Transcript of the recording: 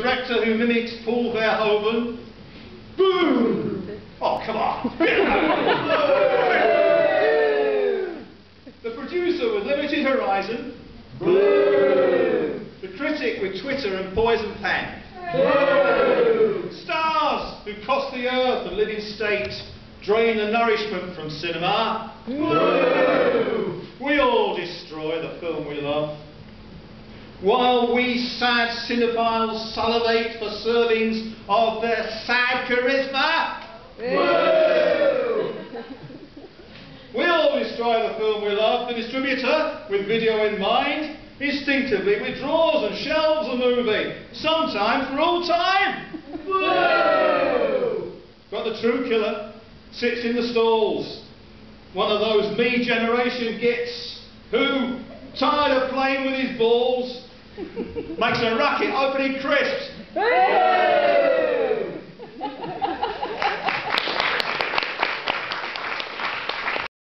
director who mimics Paul Verhoeven. Boom! Oh, come on. the producer with limited horizon. Boom! The critic with Twitter and poison pen. Boom! Stars who cross the earth and live in state, drain the nourishment from cinema. Boom! We all destroy the film we love. While we sad cinephiles salivate for servings of their sad charisma. we all destroy the film we love. The distributor, with video in mind, instinctively withdraws and shelves the movie, sometimes for all time. But the true killer sits in the stalls. One of those me generation gits who, tired of playing with his balls, Makes a racket opening crisps.